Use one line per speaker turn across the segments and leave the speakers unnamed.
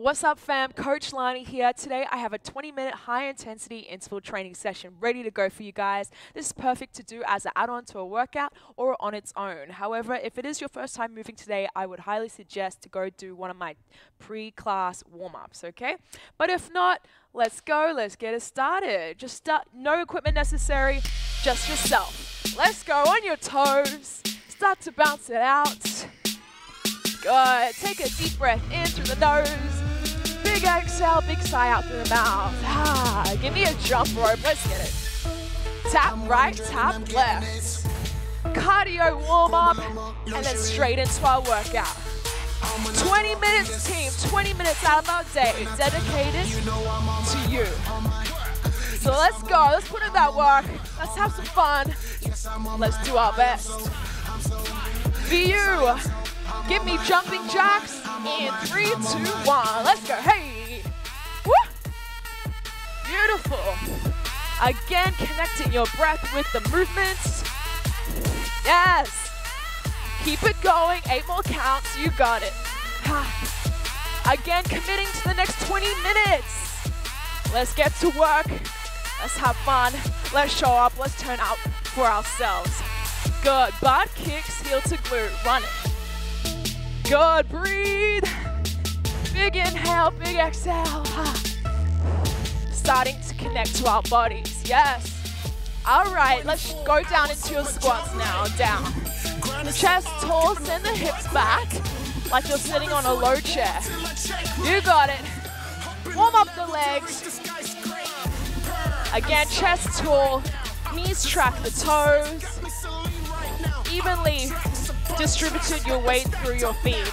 What's up, fam? Coach Lany here. Today I have a 20 minute high intensity interval training session ready to go for you guys. This is perfect to do as an add on to a workout or on its own. However, if it is your first time moving today, I would highly suggest to go do one of my pre class warm ups, okay? But if not, let's go. Let's get it started. Just start, no equipment necessary, just yourself. Let's go on your toes. Start to bounce it out. Good. Take a deep breath in through the nose. Big exhale, big sigh out through the mouth. Ah, give me a jump rope. Let's get it. Tap right, tap left. Cardio warm up, and then straight into our workout. 20 minutes, team. 20 minutes out of our day dedicated to you. So let's go. Let's put in that work. Let's have some fun. Let's do our best. For you, give me jumping jacks in three, two, one. Let's go. Hey. Woo. Beautiful. Again, connecting your breath with the movements. Yes. Keep it going. Eight more counts. You got it. Again, committing to the next 20 minutes. Let's get to work. Let's have fun. Let's show up. Let's turn out for ourselves. Good. Butt kicks, heel to glute. Run it. Good. Breathe. Big inhale, big exhale. Starting to connect to our bodies. Yes. All right, let's go down into your squats now. Down. Chest tall, send the hips back like you're sitting on a low chair. You got it. Warm up the legs. Again, chest tall, knees track the toes. Evenly distributed your weight through your feet.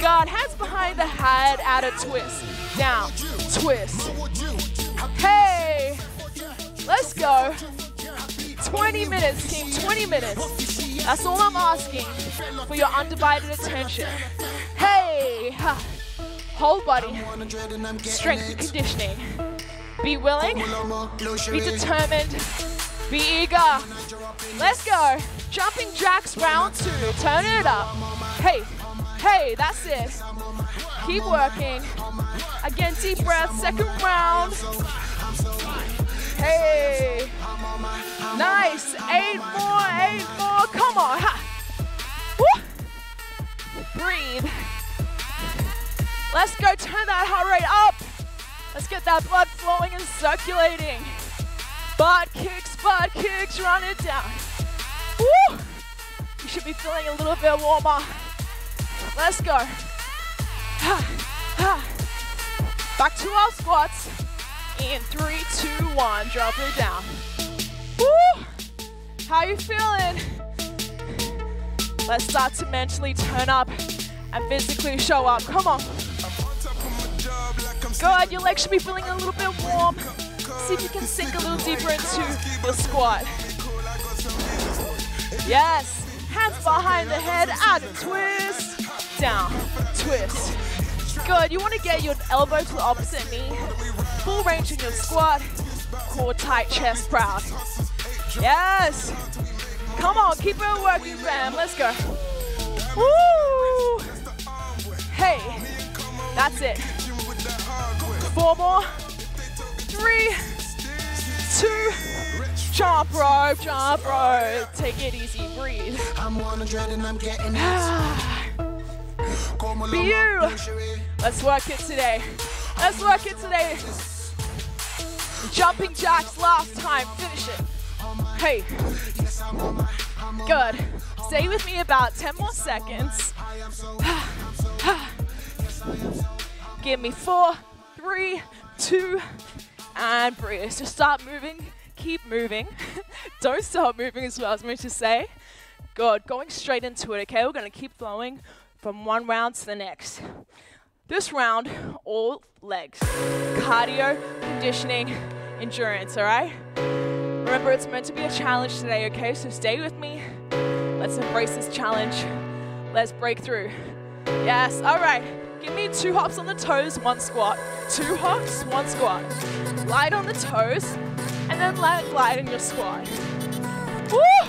God, hands behind the head, add a twist. Down, twist. Hey, let's go. 20 minutes, team, 20 minutes. That's all I'm asking for your undivided attention. Hey, whole body, strength conditioning. Be willing, be determined, be eager. Let's go. Jumping jacks round two. Turn it up. Hey, hey, that's it. Keep working. Again, deep breath. Second round. Hey. Nice. Eight more, eight more. Come on. Ha. Woo. Breathe. Let's go. Turn that heart rate up. Let's get that blood flowing and circulating. Butt kicks, butt kicks. Run it down. Woo. You should be feeling a little bit warmer. Let's go. Back to our squats. In three, two, one. Drop it down. Woo! How you feeling? Let's start to mentally turn up and physically show up. Come on. Good. Your legs should be feeling a little bit warm. See if you can sink a little deeper into your squat. Yes. Hands behind the head. Add a twist. Down. Twist. Good. You want to get your elbow to the opposite knee. Full range in your squat. Core tight, chest proud. Yes. Come on. Keep it working, fam. Let's go. Woo. Hey. That's it. Four more. Three. Two. Jump rope, jump rope. Take it easy, breathe.
I'm 100 and I'm getting
Be you. Let's work it today. Let's work it today. Jumping jacks last time. Finish it. Hey. Good. Stay with me about 10 more seconds. Give me four, three, two, and breathe. Just start moving. Keep moving. Don't stop moving as well, I was meant to say. Good. Going straight into it, okay? We're to keep flowing from one round to the next. This round, all legs. Cardio, conditioning, endurance, all right? Remember, it's meant to be a challenge today, okay? So stay with me. Let's embrace this challenge. Let's break through. Yes, all right. Give me two hops on the toes, one squat. Two hops, one squat. Light on the toes, and then let glide in your squat. Woo!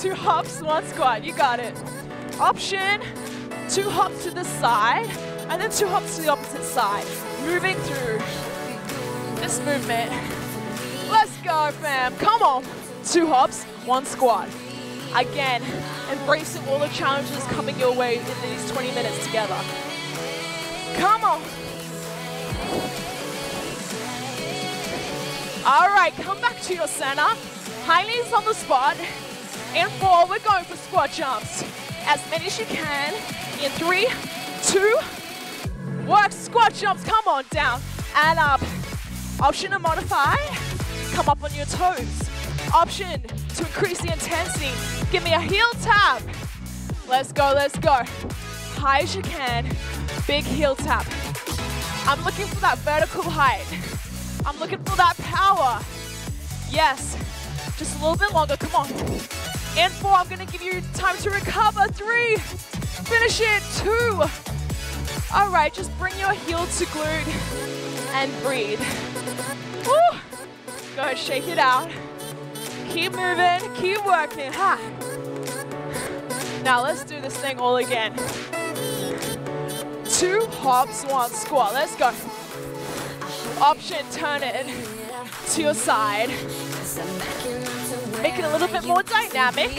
Two hops, one squat. You got it. Option, two hops to the side, And then two hops to the opposite side. Moving through this movement. Let's go, fam. Come on. Two hops, one squat. Again, embracing all the challenges coming your way in these 20 minutes together. Come on. All right, come back to your center. High knees on the spot. In four, we're going for squat jumps. As many as you can. In three, two, work squat jumps. Come on, down and up. Option to modify, come up on your toes. Option to increase the intensity, give me a heel tap. Let's go, let's go. High as you can, big heel tap. I'm looking for that vertical height. I'm looking for that power. Yes, just a little bit longer, come on. In four, I'm gonna give you time to recover. Three, finish it, two. All right, just bring your heel to glute and breathe. Woo. Go ahead, shake it out. Keep moving, keep working. Ha. Now let's do this thing all again. Two hops, one squat. Let's go. Option, turn it to your side. Make it a little bit more dynamic.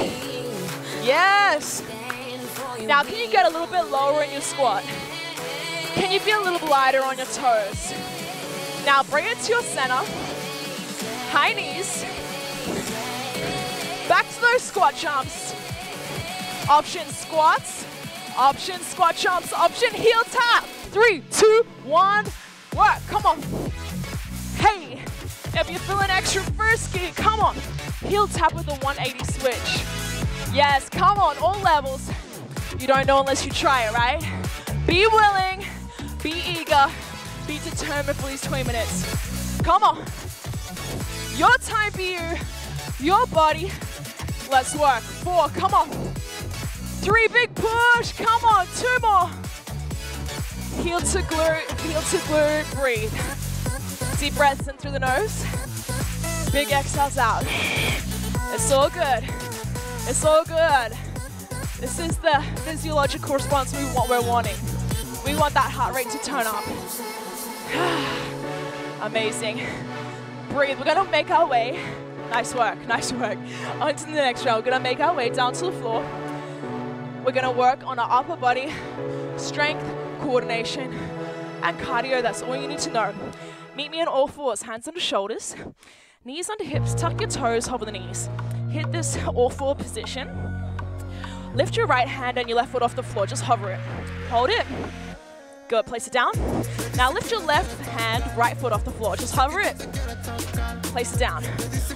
Yes. Now, can you get a little bit lower in your squat? Can you be a little lighter on your toes? Now, bring it to your center. High knees. Back to those squat jumps. Option squats. Option squat jumps. Option heel tap. Three, two, one. Work. Come on. Hey, if you're feeling extra frisky, come on. Heel tap with a 180 switch. Yes, come on, all levels. You don't know unless you try it, right? Be willing, be eager, be determined for these 20 minutes. Come on. Your time for you, your body. Let's work. Four, come on. Three, big push. Come on, two more. Heel to glute, heel to glute, breathe. Deep breaths in through the nose. Big exhales out. It's all good. It's all good. This is the physiological response we want, we're wanting. We want that heart rate to turn up. Amazing. Breathe. We're gonna make our way. Nice work, nice work. On to the next round. We're gonna make our way down to the floor. We're gonna work on our upper body, strength, coordination, and cardio. That's all you need to know. Meet me on all fours, hands the shoulders, knees under hips, tuck your toes, hover the knees. Hit this all four position. Lift your right hand and your left foot off the floor, just hover it. Hold it. Good, place it down. Now lift your left hand, right foot off the floor, just hover it. Place it down.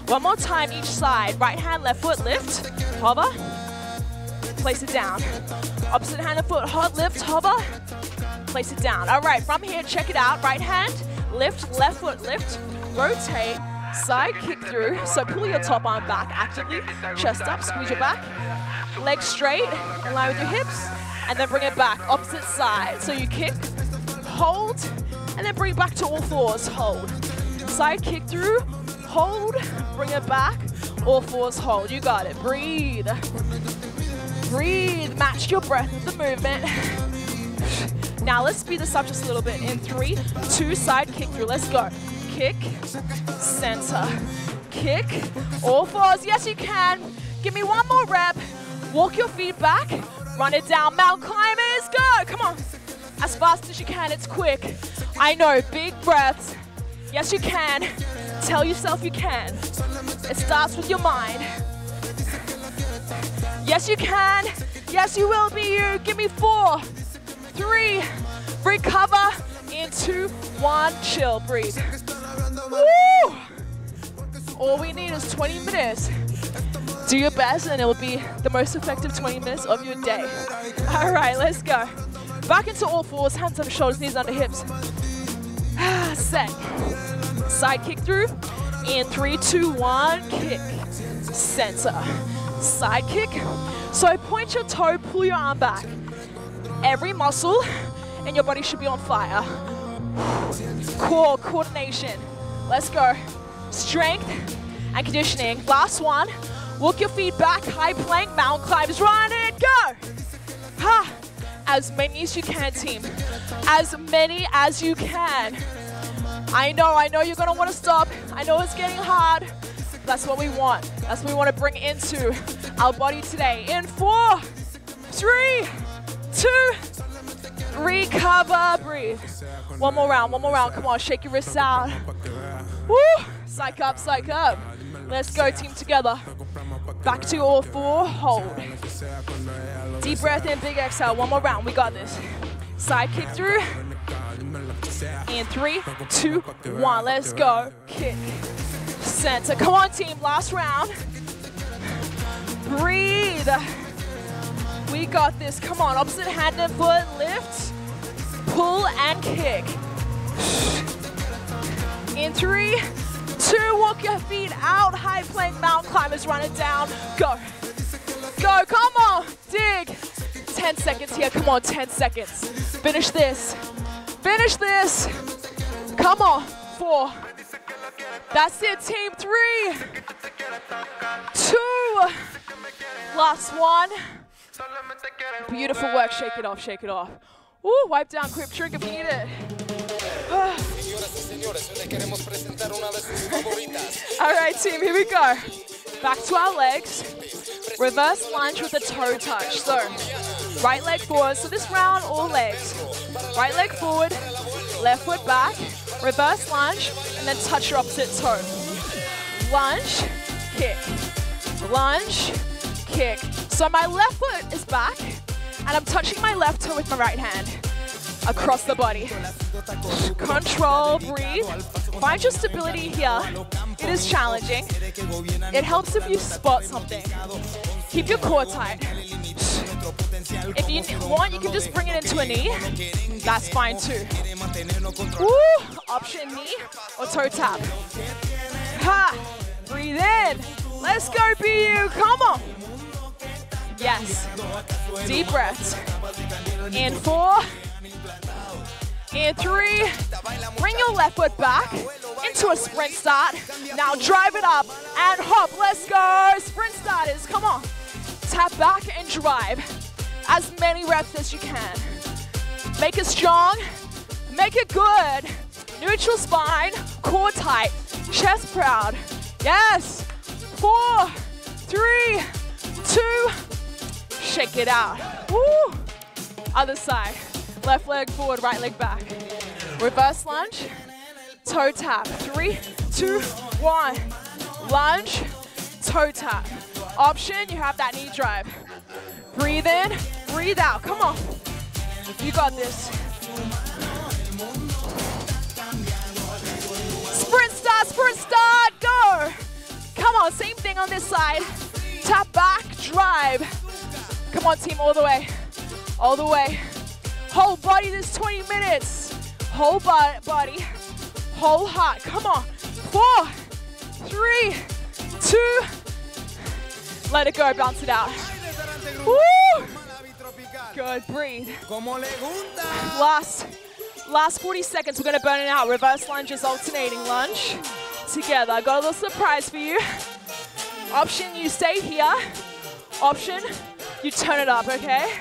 One more time each side. Right hand, left foot, lift, hover, place it down. Opposite hand and foot, hot, lift, hover, place it down. All right, from here, check it out. Right hand, lift, left foot, lift, rotate, side kick through. So pull your top arm back actively, chest up, squeeze your back, legs straight, in line with your hips, and then bring it back, opposite side. So you kick, hold, and then bring it back to all fours, hold. Side kick through, hold, bring it back, all fours, hold. You got it, breathe. Breathe, match your breath with the movement. Now let's speed this up just a little bit. In three, two, side kick through. Let's go. Kick, center, kick, all fours. Yes, you can. Give me one more rep. Walk your feet back. Run it down. Mount climbers, go. Come on. As fast as you can. It's quick. I know. Big breaths. Yes, you can. Tell yourself you can. It starts with your mind. Yes, you can. Yes, you will be you. Give me four, three, recover, in two, one, chill, breathe. Woo! All we need is 20 minutes. Do your best and it will be the most effective 20 minutes of your day. All right, let's go. Back into all fours, hands on shoulders, knees under hips. Set. Side kick through. In three, two, one, kick. Center. Side kick. So point your toe, pull your arm back. Every muscle in your body should be on fire. Core, coordination. Let's go. Strength and conditioning. Last one. Walk your feet back, high plank, mountain climbs, Run it, go. Ha. as many as you can, team. As many as you can. I know, I know you're gonna wanna stop. I know it's getting hard. That's what we want. That's what we wanna bring into our body today. In four, three, two, recover, breathe. One more round, one more round. Come on, shake your wrists out. Woo! Psych up, psych up. Let's go, team together. Back to all four, hold. Deep breath in, big exhale. One more round, we got this. Side kick through. In three, two, one, let's go. Kick. Center. Come on, team, last round. Breathe. We got this. Come on, opposite hand and foot, lift, pull, and kick. In three, two, walk your feet out. High plank, mountain climbers, run it down. Go. Go, come on, dig. 10 seconds here, come on, 10 seconds. Finish this. Finish this. Come on, four. That's it, team, three, two, last one. Beautiful work, shake it off, shake it off. Ooh, wipe down, grip you need it. All right, team, here we go. Back to our legs. Reverse lunge with a toe touch. So, right leg forward. So this round, all legs. Right leg forward, left foot back, reverse lunge, and then touch your opposite toe. Lunge, kick. Lunge, kick. So my left foot is back, and I'm touching my left toe with my right hand across the body. Control, breathe. Find your stability here. It is challenging. It helps if you spot something. Keep your core tight. If you want, you can just bring it into a knee. That's fine too. Woo! Option knee or toe tap. Ha! Breathe in. Let's go, BU. Come on. Yes. Deep breaths. In four. In three. Bring your left foot back into a sprint start. Now drive it up and hop. Let's go. Sprint starters. Come on. Tap back and drive. As many reps as you can. Make it strong. Make it good. Neutral spine. Core tight. Chest proud. Yes. Four, three, two. Shake it out. Woo. Other side. Left leg forward, right leg back. Reverse lunge. Toe tap. Three, two, one. Lunge. Toe tap. Option, you have that knee drive. Breathe in, breathe out. Come on. You got this. Sprint start, sprint start, go. Come on, same thing on this side. Tap back, drive. Come on, team, all the way. All the way. Whole body this 20 minutes. Whole bo- body, whole heart. Come on. Four, three, two. Let it go, bounce it out. Woo! Good, breathe. Last, last 40 seconds, we're gonna burn it out. Reverse lunges, alternating lunge. Together, I got a little surprise for you. Option, you stay here. Option, you turn it up, okay?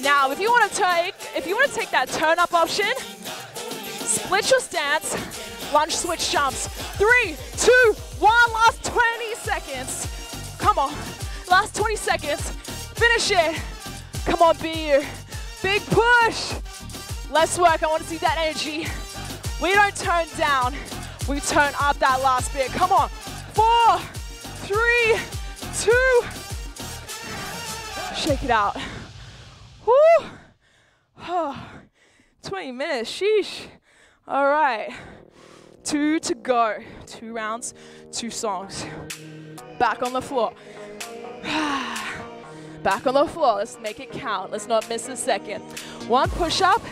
Now, if you wanna take, if you wanna take that turn up option, split your stance, lunge switch jumps. Three, two, one, last 20 seconds. Come on, last 20 seconds. Finish it. Come on, BU. Big push. Let's work. I want to see that energy. We don't turn down. We turn up that last bit. Come on. Four, three, two. Shake it out. Woo. Oh, 20 minutes. Sheesh. All right. Two to go. Two rounds, two songs. Back on the floor. Back on the floor. Let's make it count. Let's not miss a second. One push up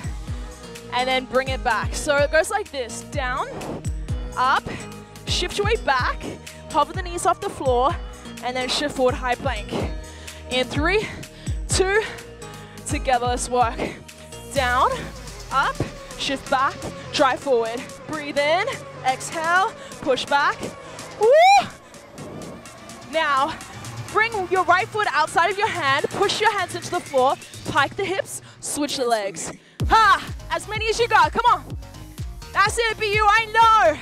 and then bring it back. So it goes like this down, up, shift your weight back, hover the knees off the floor, and then shift forward high plank. In three, two, together, let's work. Down, up, shift back, drive forward. Breathe in, exhale, push back. Woo! Now, Bring your right foot outside of your hand, push your hands into the floor, pike the hips, switch the legs. Ha! As many as you got, come on. That's it, BU, I know.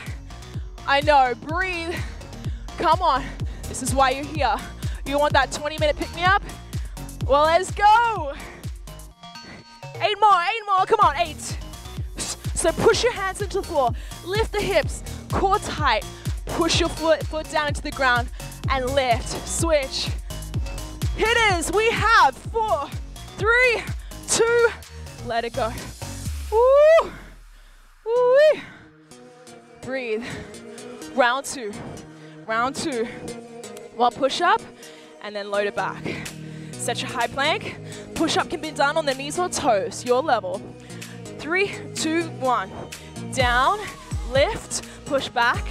I know, breathe. Come on. This is why you're here. You want that 20 minute pick me up? Well, let's go. Eight more, eight more, come on, eight. So push your hands into the floor, lift the hips, core tight, push your foot, foot down into the ground and lift, switch. It is, we have four, three, two, let it go. Woo, woo, breathe. Round two, round two. One push up and then load it back. Set your high plank. Push up can be done on the knees or toes, your level. Three, two, one. Down, lift, push back,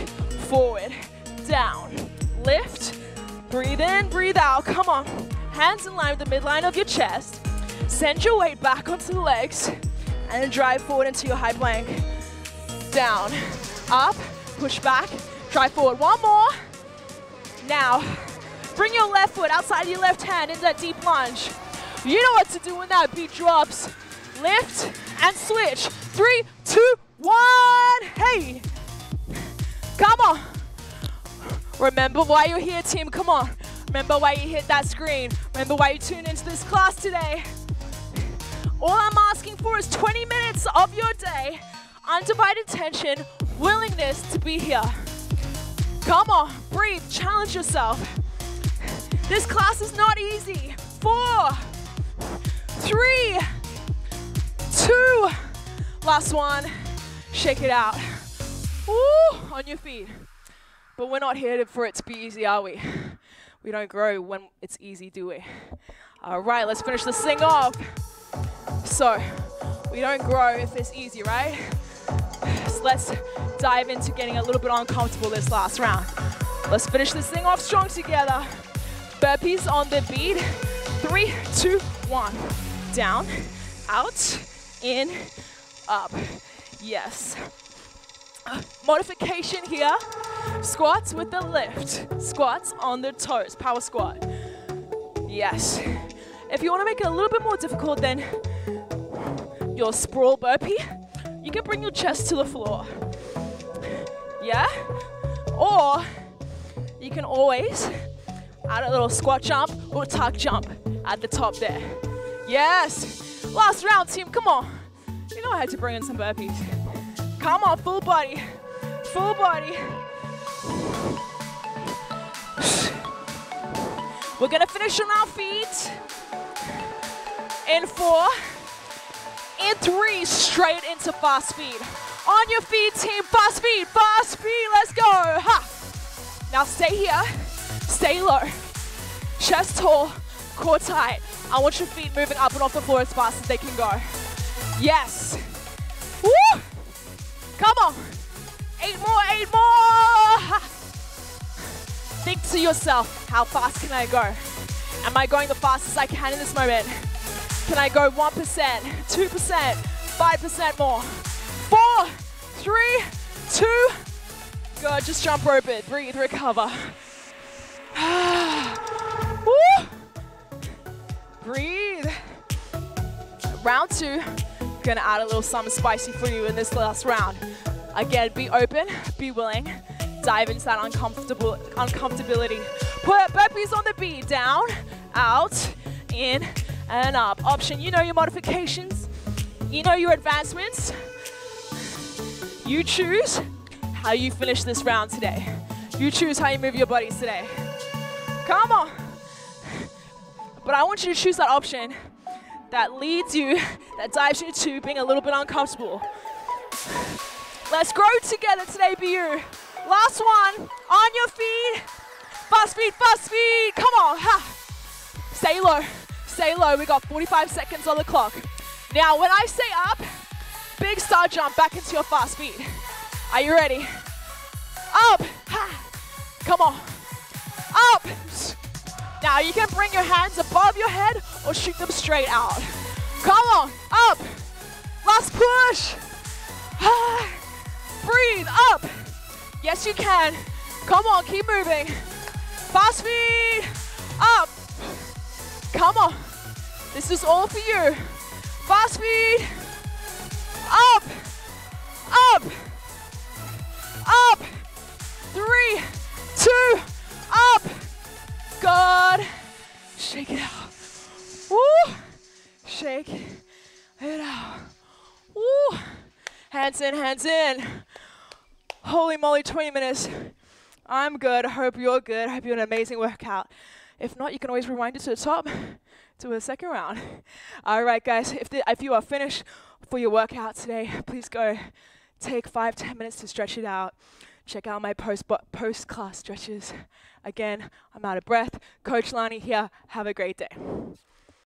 forward, down, lift, breathe in, breathe out. Come on. Hands in line with the midline of your chest. Send your weight back onto the legs and then drive forward into your high plank. Down, up, push back, drive forward. One more. Now, bring your left foot outside of your left hand in that deep lunge. You know what to do when that beat drops. Lift and switch. Three, two, one. Hey. Come on. Remember why you're here, team. Come on. Remember why you hit that screen. Remember why you tuned into this class today. All I'm asking for is 20 minutes of your day, undivided attention, willingness to be here. Come on, breathe, challenge yourself. This class is not easy. Four, three, two, last one. Shake it out. On your feet. But we're not here for it to be easy, are we? We don't grow when it's easy, do we? All right, let's finish this thing off. So, we don't grow if it's easy, right? So let's dive into getting a little bit uncomfortable this last round. Let's finish this thing off strong together. Burpees on the beat. Three, two, one. Down, out, in, up. Yes. Modification here. Squats with the lift. Squats on the toes. Power squat. Yes. If you want to make it a little bit more difficult than your sprawl burpee, you can bring your chest to the floor. Yeah? Or you can always add a little squat jump or tuck jump at the top there. Yes. Last round, team. Come on. You know I had to bring in some burpees. Come on, full body. Full body. We're gonna finish on our feet. In four, in three, straight into fast speed. On your feet, team, fast speed, fast speed, let's go. Ha! Now stay here, stay low. Chest tall, core tight. I want your feet moving up and off the floor as fast as they can go. Yes. Woo! Come on. Eight more, eight more. Ha! Think to yourself, how fast can I go? Am I going the fastest I can in this moment? Can I go 1%, 2%, 5% more? Four, three, two, good. Just jump rope it. Breathe, recover. Woo! Breathe. Round two, gonna add a little something spicy for you in this last round. Again, be open, be willing, dive into that uncomfortable uncomfortability. Put burpees on the beat, down, out, in, and up. Option, you know your modifications, you know your advancements. You choose how you finish this round today. You choose how you move your bodies today. Come on. But I want you to choose that option that leads you, that dives you to being a little bit uncomfortable. Let's grow together today, BU. Last one, on your feet. Fast speed, fast speed. Come on. Ha. Stay low, stay low. We got 45 seconds on the clock. Now, when I say up, big star jump back into your fast speed. Are you ready? Up. Ha. Come on. Up. Now you can bring your hands above your head or shoot them straight out. Come on, up. Last push. Breathe, up. Yes, you can. Come on, keep moving. Fast speed. up. Come on. This is all for you. Fast speed. Up, up, up. Three, two, up. Good. Shake it out. Woo. Shake it out. Woo. Hands in, hands in. Holy moly, 20 minutes. I'm good. I hope you're good. I hope you had an amazing workout. If not, you can always rewind it to the top to the second round. All right, guys. If, the, if you are finished for your workout today, please go take five, ten minutes to stretch it out. Check out my post post class stretches. Again, I'm out of breath. Coach Lany here. Have a great day.